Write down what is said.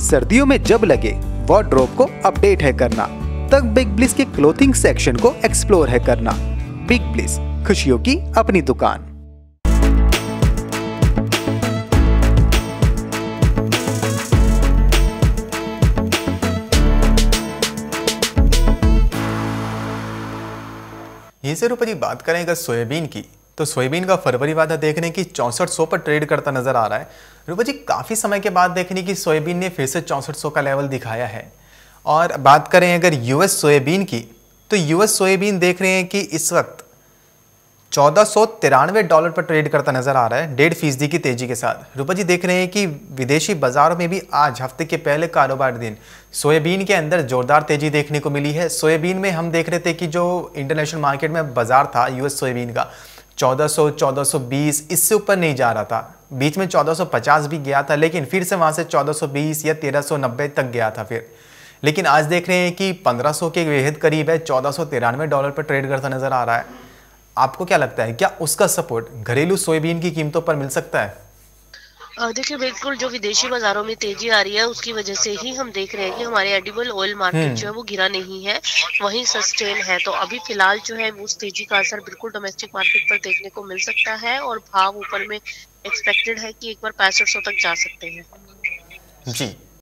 सर्दियों में जब लगे वार्डरोब को अपडेट है करना। तब बिग ब्लिस के क्लोथिंग सेक्शन को एक्सप्लोर है करना। बिग ब्लिस खुशियों की अपनी दुकान। यहीं से रूपा जी बात करें अगर सोयाबीन की। तो सोयाबीन का फरवरी वादा देखने की चौंसठ सौ पर ट्रेड करता नज़र आ रहा है। रूपा जी, काफ़ी समय के बाद देखने की सोयाबीन ने फिर से चौंसठ सौ का लेवल दिखाया है। और बात करें अगर यूएस सोयाबीन की तो यूएस सोयाबीन देख रहे हैं कि इस वक्त चौदह डॉलर पर ट्रेड करता नज़र आ रहा है, डेढ़ फ़ीसदी की तेज़ी के साथ। रूपा जी, देख रहे हैं कि विदेशी बाजारों में भी आज हफ़्ते के पहले कारोबार दिन सोयाबीन के अंदर जोरदार तेज़ी देखने को मिली है। सोयाबीन में हम देख रहे थे कि जो इंटरनेशनल मार्केट में बाज़ार था यूएस सोयाबीन का 1400 1420 इससे ऊपर नहीं जा रहा था। बीच में 1450 भी गया था, लेकिन फिर से वहाँ से 1420 या 1390 तक गया था फिर। लेकिन आज देख रहे हैं कि 1500 के बेहद करीब है, चौदह डॉलर पर ट्रेड करता नज़र आ रहा है। आपको क्या लगता है, क्या उसका सपोर्ट, घरेलू सोयाबीन की कीमतों पर मिल सकता है? देखिए बिल्कुल जो विदेशी बाजारों में तेज़ी आ रही है उसकी वजह से ही हम देख रहे हैं कि हमारे एडिबल ऑयल मार्केट जो है वो गिरा नहीं है वही सस्टेन है। तो अभी फ़िलहाल जो है उस तेज़ी का असर बिल्कुल डोमेस्टिक मार्केट पर देखने को मिल सकता है और भाव ऊपर में एक्सपेक्टेड है कि एक बार पैंसठ सौ तक जा सकते हैं। जी।